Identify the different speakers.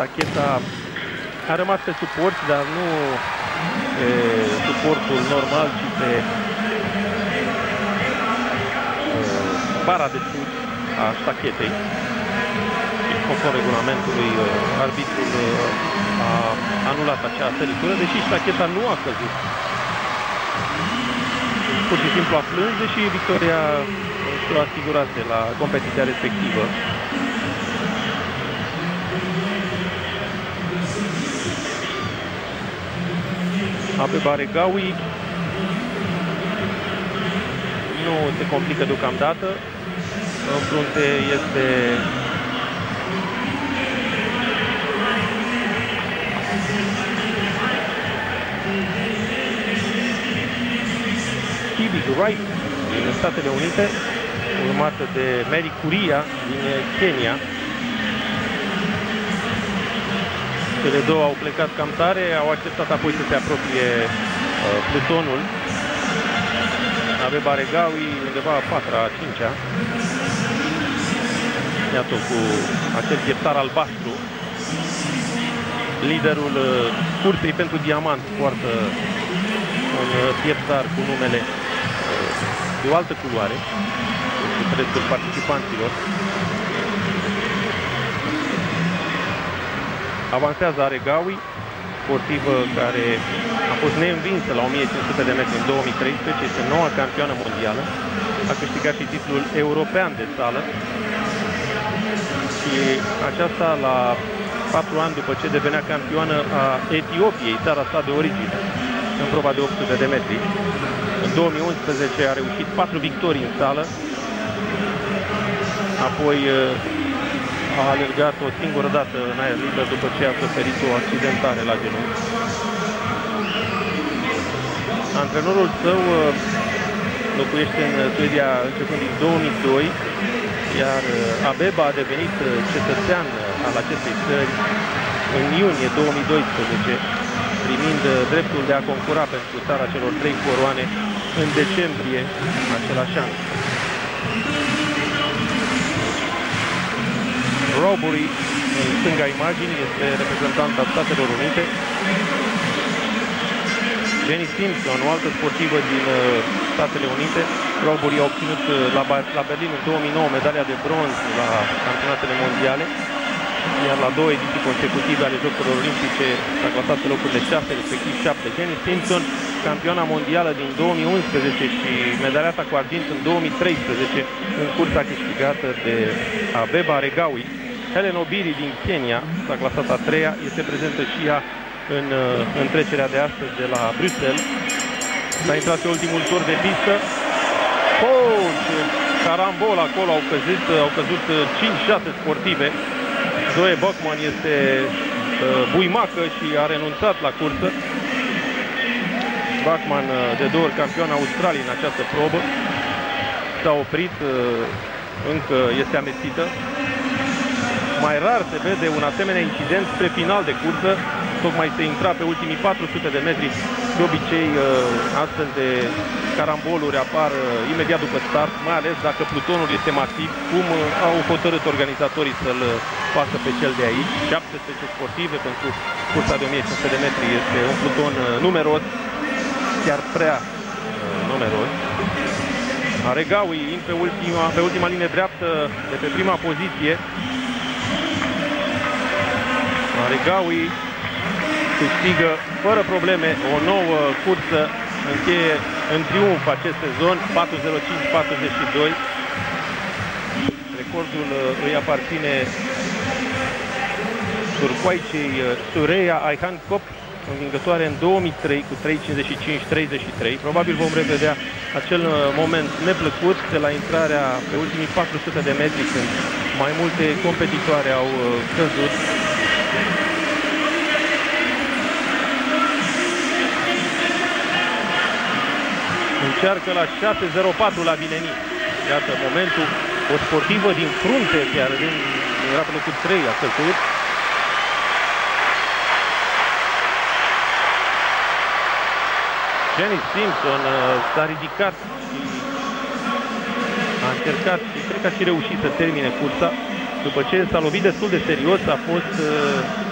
Speaker 1: Stacheta a rămas pe suport, dar nu pe suportul normal, ci pe uh, bara de sus a stachetei. Conform regulamentului, uh, arbitrul uh, a anulat acea săritură, deși stacheta nu a căzut. Pur și simplu a plâns, deși victoria și-o asigurase la competiția respectivă. Abe Baregawi nu se complică deocamdată. În frunte este Kibi Wright din Statele Unite, urmată de Mary Curia din Kenya. Cele două au plecat cam tare, au acceptat apoi să se apropie uh, plutonul. Ave Baregawi undeva a patra, a cincea. Iată cu acel pieptar albastru. Liderul uh, cursei pentru diamant poartă un uh, pieptar cu numele uh, de o altă culoare cu restul participanților. Avansează Aregawi, sportivă care a fost neînvinsă la 1500 de metri în 2013, este noua campioană mondială, a câștigat și titlul european de sală. Și aceasta la patru ani după ce devenea campioană a Etiopiei, țara sa de origine, în proba de 800 de metri. În 2011 a reușit patru victorii în sală, apoi a alergat o singură dată în aer liber după ce a suferit o accidentare la genunchi. Antrenorul său uh, locuiește în Suedia începând din 2002, iar uh, Abeba a devenit uh, cetățean al acestei țări în iunie 2012, primind dreptul de a concura pentru țara celor trei coroane în decembrie același an. Robbery, în stânga imaginii, este reprezentanta Statelor Unite. Jenny Simpson, o altă sportivă din uh, Statele Unite. Robbery a obținut uh, la, la Berlin în 2009 medalia de bronz la campionatele mondiale iar la două ediții consecutive ale Jocurilor Olimpice s-a clasat pe locurile 6, respectiv 7. Jenny Simpson, campioana mondială din 2011 și medaliata cu argint în 2013 în cursa câștigată de Abeba Regawi. Helen Obiri din Kenya s-a clasat a treia, este prezentă și ea în, în trecerea de astăzi de la Bruxelles. S-a intrat pe ultimul tur de pistă. Oh, carambol acolo au căzut, au căzut 5-6 sportive. Zoe Bachmann este uh, buimacă și a renunțat la cursă. Bachmann uh, de două ori campion Australiei în această probă. S-a oprit, uh, încă este amestită. Mai rar se vede un asemenea incident spre final de cursă, tocmai se intra pe ultimii 400 de metri. De obicei, uh, astfel de caramboluri apar uh, imediat după start, mai ales dacă plutonul este masiv, cum uh, au hotărât organizatorii să-l facă pe cel de aici. 17 sportive pentru cursa de 1500 de metri este un pluton numeros, chiar prea numeros. Aregawi pe ultima, pe ultima linie dreaptă de pe prima poziție. Aregawi câștigă fără probleme o nouă cursă, încheie în triumf acest sezon, 4.05-42. Recordul uh, îi aparține turcoaicei uh, Sureia Ayhan Kop, învingătoare în 2003 cu 3.55-33. Probabil vom revedea acel uh, moment neplăcut de la intrarea pe ultimii 400 de metri când mai multe competitoare au căzut încearcă la 6.04 la Vileni. Iată momentul, o sportivă din frunte, chiar din, era pe locul 3, a căzut. Jenny Simpson uh, s-a ridicat și a încercat și cred că a și reușit să termine cursa. După ce s-a lovit destul de serios, a fost